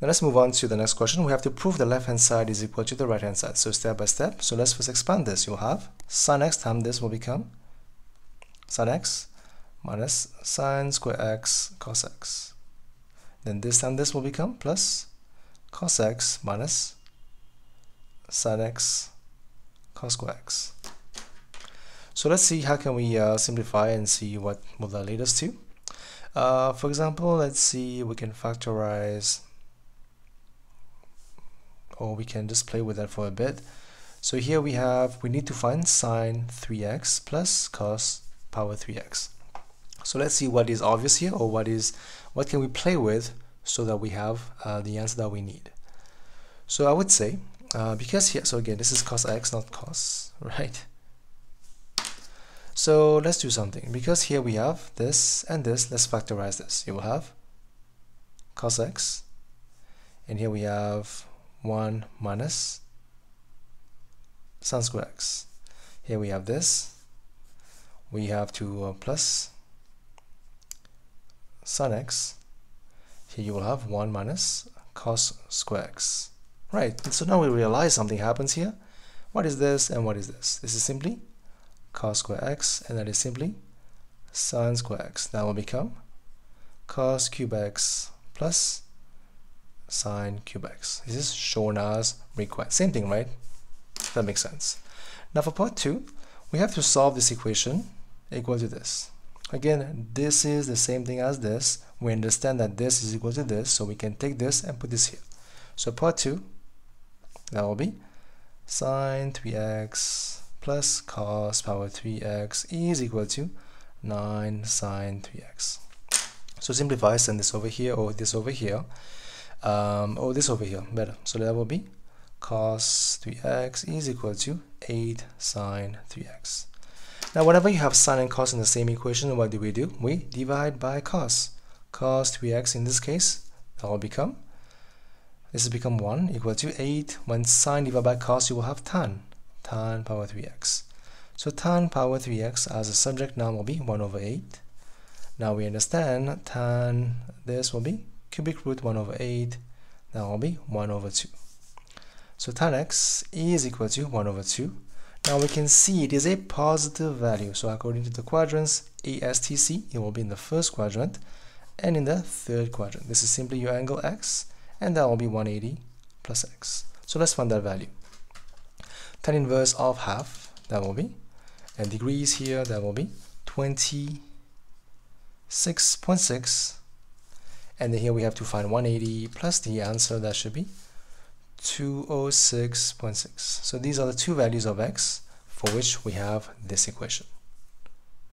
Now let's move on to the next question. We have to prove the left hand side is equal to the right hand side. So step by step. So let's first expand this. You'll have sine x times this will become sine x minus sine square x cos x. Then this time this will become plus cos x minus sine x cos square x. So let's see how can we uh, simplify and see what will that lead us to. Uh, for example, let's see we can factorize or we can just play with that for a bit. So here we have, we need to find sine 3x plus cos power 3x. So let's see what is obvious here or what is, what can we play with so that we have uh, the answer that we need. So I would say, uh, because here, so again, this is cos x, not cos, right? So let's do something. Because here we have this and this, let's factorize this. You will have cos x, and here we have 1 minus sine square x. Here we have this. We have to uh, plus sine x. Here you will have 1 minus cos square x. Right, so now we realize something happens here. What is this and what is this? This is simply cos square x and that is simply sine square x. That will become cos cube x plus sine cube x. This is shown as. Same thing, right? That makes sense. Now for part 2, we have to solve this equation equal to this. Again, this is the same thing as this. We understand that this is equal to this, so we can take this and put this here. So part 2, that will be sine 3x plus cos power 3x is equal to 9 sine 3x. So simplify, send this over here or this over here um, oh this over here better. So that will be cos 3x is equal to 8 sine 3x now whenever you have sine and cos in the same equation what do we do? We divide by cos. Cos 3x in this case that will become this will become 1 equal to 8 when sine divided by cos you will have tan. Tan power 3x so tan power 3x as a subject now will be 1 over 8 now we understand tan this will be cubic root 1 over 8 that will be 1 over 2 so tan x is equal to 1 over 2 now we can see it is a positive value. So according to the quadrants ASTC it will be in the first quadrant and in the third quadrant. This is simply your angle x and that will be 180 plus x. So let's find that value. Tan inverse of half that will be and degrees here that will be 26.6 and here we have to find 180 plus the answer that should be 206.6 so these are the two values of x for which we have this equation